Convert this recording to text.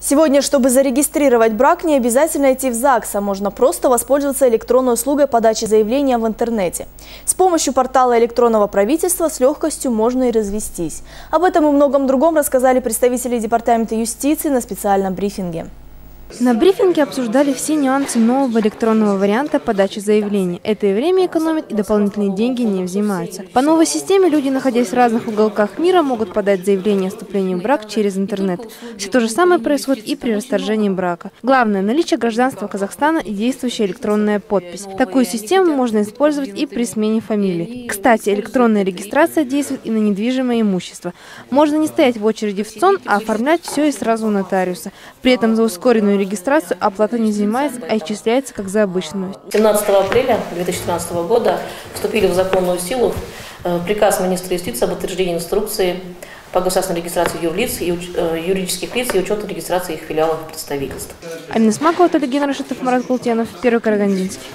Сегодня, чтобы зарегистрировать брак, не обязательно идти в ЗАГС, а можно просто воспользоваться электронной услугой подачи заявления в интернете. С помощью портала электронного правительства с легкостью можно и развестись. Об этом и многом другом рассказали представители Департамента юстиции на специальном брифинге. На брифинге обсуждали все нюансы нового электронного варианта подачи заявлений. Это и время экономит, и дополнительные деньги не взимаются. По новой системе люди, находясь в разных уголках мира, могут подать заявление о вступлении в брак через интернет. Все то же самое происходит и при расторжении брака. Главное – наличие гражданства Казахстана и действующая электронная подпись. Такую систему можно использовать и при смене фамилии. Кстати, электронная регистрация действует и на недвижимое имущество. Можно не стоять в очереди в ЦОН, а оформлять все и сразу у нотариуса. При этом за ускоренную регистрацию оплата не взимается, а исчисляется как за обычную. 17 апреля 2013 года вступили в законную силу э, приказ министра юстиции об утверждении инструкции по государственной регистрации юрлиц, и э, юридических лиц и учету регистрации их филиалов и представительств. Амина Смакова, Талигин Рашитов, Марат Култянов, Первый Карагандинский.